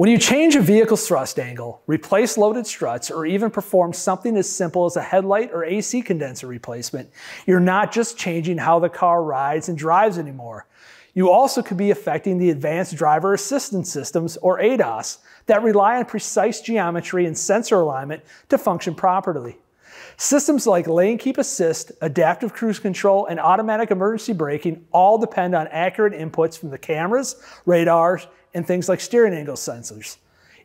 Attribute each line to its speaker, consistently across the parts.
Speaker 1: When you change a vehicle's thrust angle, replace loaded struts, or even perform something as simple as a headlight or AC condenser replacement, you're not just changing how the car rides and drives anymore. You also could be affecting the advanced driver assistance systems, or ADAS, that rely on precise geometry and sensor alignment to function properly. Systems like lane keep assist, adaptive cruise control, and automatic emergency braking all depend on accurate inputs from the cameras, radars, and things like steering angle sensors.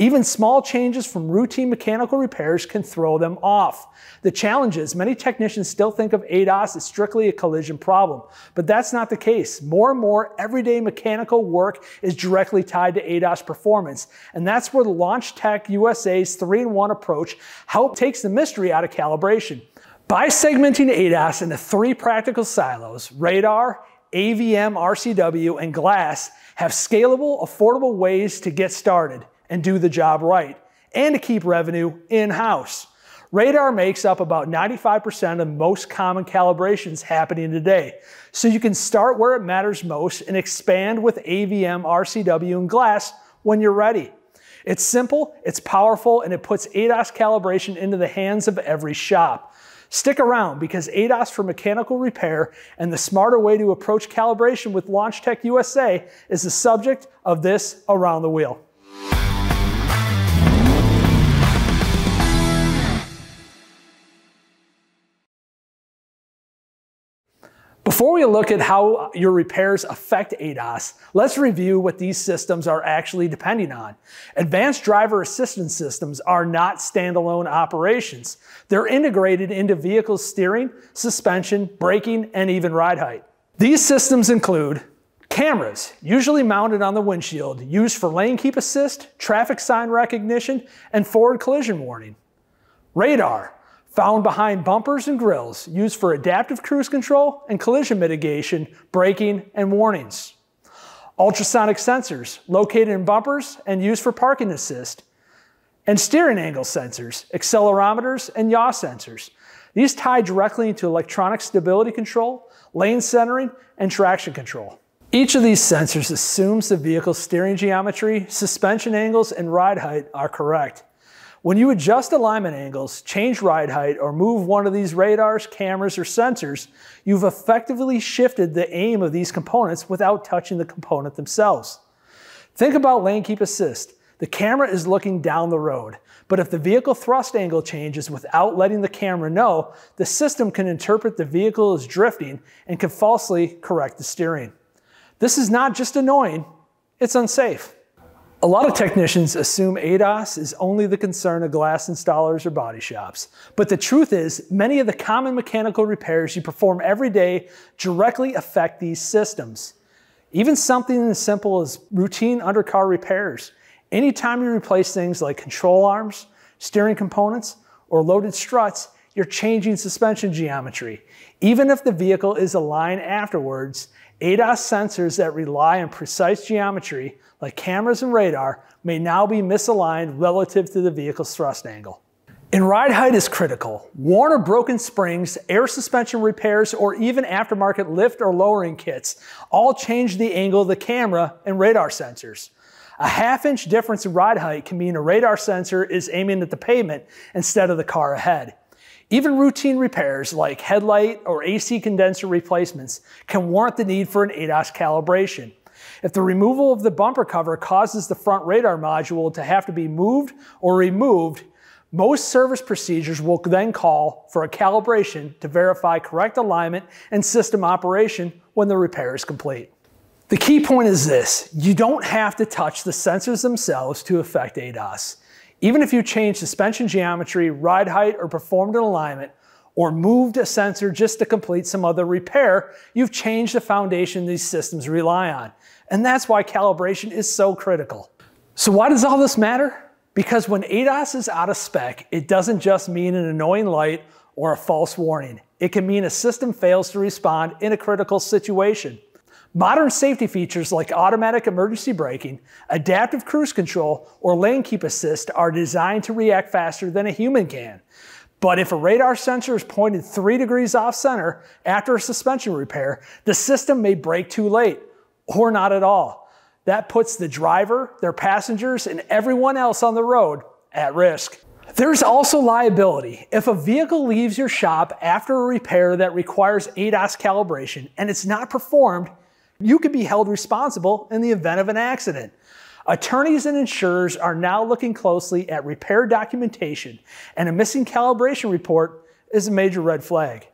Speaker 1: Even small changes from routine mechanical repairs can throw them off. The challenge is many technicians still think of ADAS as strictly a collision problem, but that's not the case. More and more everyday mechanical work is directly tied to ADAS performance, and that's where the Launch Tech USA's 3-in-1 approach helps takes the mystery out of calibration. By segmenting ADAS into three practical silos, radar, AVM, RCW, and glass have scalable, affordable ways to get started and do the job right, and to keep revenue in-house. Radar makes up about 95% of most common calibrations happening today, so you can start where it matters most and expand with AVM, RCW, and glass when you're ready. It's simple, it's powerful, and it puts ADAS calibration into the hands of every shop. Stick around because ADAS for mechanical repair and the smarter way to approach calibration with LaunchTech USA is the subject of this Around the Wheel. Before we look at how your repairs affect ADAS, let's review what these systems are actually depending on. Advanced driver assistance systems are not standalone operations. They're integrated into vehicle steering, suspension, braking, and even ride height. These systems include cameras, usually mounted on the windshield, used for lane keep assist, traffic sign recognition, and forward collision warning. Radar, found behind bumpers and grills, used for adaptive cruise control and collision mitigation, braking, and warnings. Ultrasonic sensors, located in bumpers and used for parking assist. And steering angle sensors, accelerometers, and yaw sensors. These tie directly into electronic stability control, lane centering, and traction control. Each of these sensors assumes the vehicle's steering geometry, suspension angles, and ride height are correct. When you adjust alignment angles, change ride height, or move one of these radars, cameras, or sensors, you've effectively shifted the aim of these components without touching the component themselves. Think about lane keep assist. The camera is looking down the road, but if the vehicle thrust angle changes without letting the camera know, the system can interpret the vehicle as drifting and can falsely correct the steering. This is not just annoying, it's unsafe. A lot of technicians assume ADAS is only the concern of glass installers or body shops. But the truth is, many of the common mechanical repairs you perform every day directly affect these systems. Even something as simple as routine undercar repairs. Anytime you replace things like control arms, steering components, or loaded struts, you're changing suspension geometry. Even if the vehicle is aligned afterwards, ADAS sensors that rely on precise geometry, like cameras and radar, may now be misaligned relative to the vehicle's thrust angle. And ride height is critical. Worn or broken springs, air suspension repairs, or even aftermarket lift or lowering kits all change the angle of the camera and radar sensors. A half inch difference in ride height can mean a radar sensor is aiming at the pavement instead of the car ahead. Even routine repairs like headlight or AC condenser replacements can warrant the need for an ADAS calibration. If the removal of the bumper cover causes the front radar module to have to be moved or removed, most service procedures will then call for a calibration to verify correct alignment and system operation when the repair is complete. The key point is this, you don't have to touch the sensors themselves to affect ADAS. Even if you change suspension geometry, ride height, or performed an alignment, or moved a sensor just to complete some other repair, you've changed the foundation these systems rely on. And that's why calibration is so critical. So why does all this matter? Because when ADAS is out of spec, it doesn't just mean an annoying light or a false warning. It can mean a system fails to respond in a critical situation. Modern safety features like automatic emergency braking, adaptive cruise control, or lane keep assist are designed to react faster than a human can. But if a radar sensor is pointed three degrees off center after a suspension repair, the system may brake too late or not at all. That puts the driver, their passengers, and everyone else on the road at risk. There's also liability. If a vehicle leaves your shop after a repair that requires ADAS calibration and it's not performed, you could be held responsible in the event of an accident. Attorneys and insurers are now looking closely at repair documentation, and a missing calibration report is a major red flag.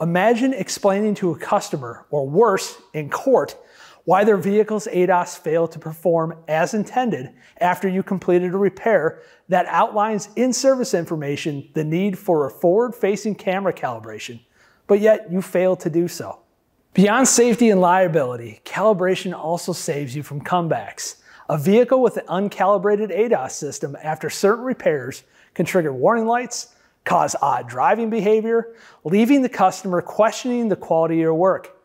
Speaker 1: Imagine explaining to a customer, or worse, in court, why their vehicle's ADAS failed to perform as intended after you completed a repair that outlines in service information the need for a forward facing camera calibration, but yet you failed to do so. Beyond safety and liability, calibration also saves you from comebacks. A vehicle with an uncalibrated ADAS system after certain repairs can trigger warning lights, cause odd driving behavior, leaving the customer questioning the quality of your work.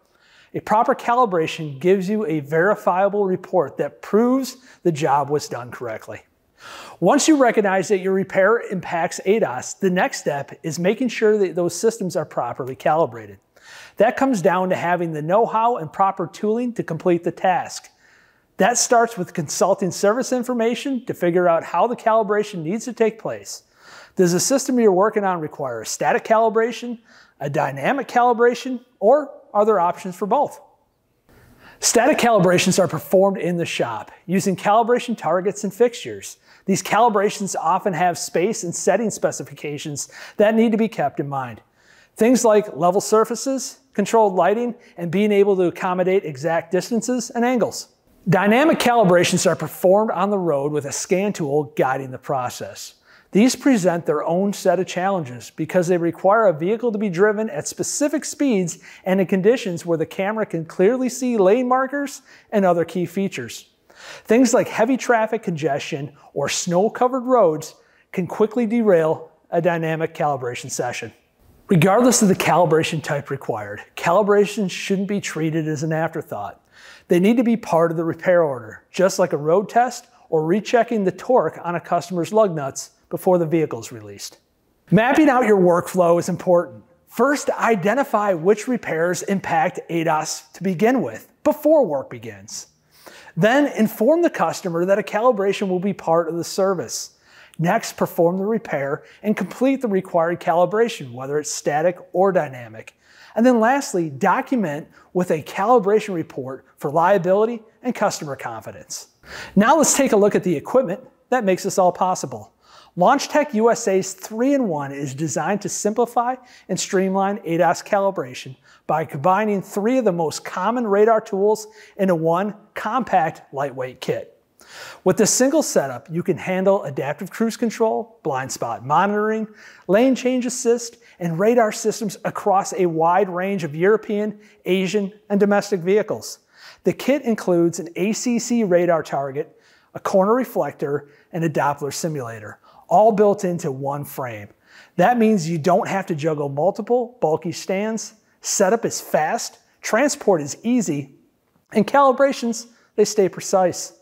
Speaker 1: A proper calibration gives you a verifiable report that proves the job was done correctly. Once you recognize that your repair impacts ADAS, the next step is making sure that those systems are properly calibrated. That comes down to having the know-how and proper tooling to complete the task. That starts with consulting service information to figure out how the calibration needs to take place. Does the system you're working on require a static calibration, a dynamic calibration, or are there options for both? Static calibrations are performed in the shop using calibration targets and fixtures. These calibrations often have space and setting specifications that need to be kept in mind. Things like level surfaces, controlled lighting, and being able to accommodate exact distances and angles. Dynamic calibrations are performed on the road with a scan tool guiding the process. These present their own set of challenges because they require a vehicle to be driven at specific speeds and in conditions where the camera can clearly see lane markers and other key features. Things like heavy traffic congestion or snow-covered roads can quickly derail a dynamic calibration session. Regardless of the calibration type required, calibrations shouldn't be treated as an afterthought. They need to be part of the repair order, just like a road test or rechecking the torque on a customer's lug nuts before the vehicle is released. Mapping out your workflow is important. First, identify which repairs impact ADAS to begin with, before work begins. Then inform the customer that a calibration will be part of the service. Next, perform the repair and complete the required calibration, whether it's static or dynamic. And then lastly, document with a calibration report for liability and customer confidence. Now let's take a look at the equipment that makes this all possible. LaunchTech USA's 3-in-1 is designed to simplify and streamline ADAS calibration by combining three of the most common radar tools into one compact, lightweight kit. With this single setup, you can handle adaptive cruise control, blind spot monitoring, lane change assist, and radar systems across a wide range of European, Asian, and domestic vehicles. The kit includes an ACC radar target, a corner reflector, and a Doppler simulator, all built into one frame. That means you don't have to juggle multiple bulky stands, setup is fast, transport is easy, and calibrations, they stay precise.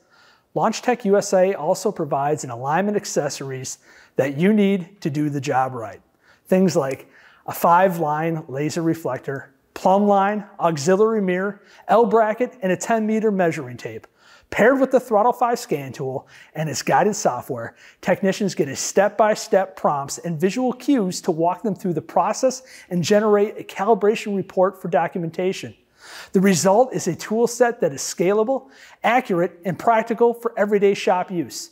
Speaker 1: LaunchTech USA also provides an alignment accessories that you need to do the job right. Things like a five line laser reflector, plumb line, auxiliary mirror, L bracket, and a 10 meter measuring tape. Paired with the Throttle 5 scan tool and its guided software, technicians get a step-by-step prompts and visual cues to walk them through the process and generate a calibration report for documentation. The result is a tool set that is scalable, accurate, and practical for everyday shop use.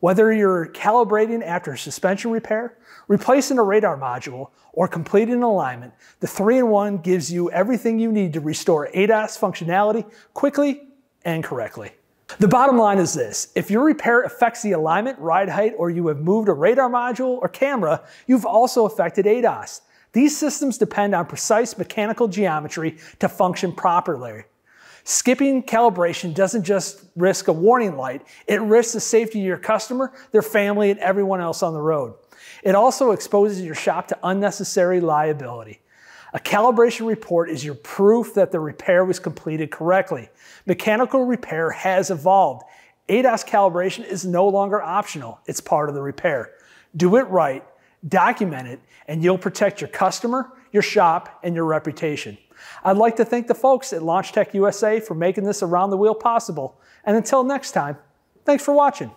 Speaker 1: Whether you're calibrating after a suspension repair, replacing a radar module, or completing an alignment, the 3-in-1 gives you everything you need to restore ADAS functionality quickly and correctly. The bottom line is this, if your repair affects the alignment, ride height, or you have moved a radar module or camera, you've also affected ADAS. These systems depend on precise mechanical geometry to function properly. Skipping calibration doesn't just risk a warning light, it risks the safety of your customer, their family, and everyone else on the road. It also exposes your shop to unnecessary liability. A calibration report is your proof that the repair was completed correctly. Mechanical repair has evolved. ADAS calibration is no longer optional, it's part of the repair. Do it right, document it, and you'll protect your customer, your shop, and your reputation. I'd like to thank the folks at Launch Tech USA for making this around the wheel possible. And until next time, thanks for watching.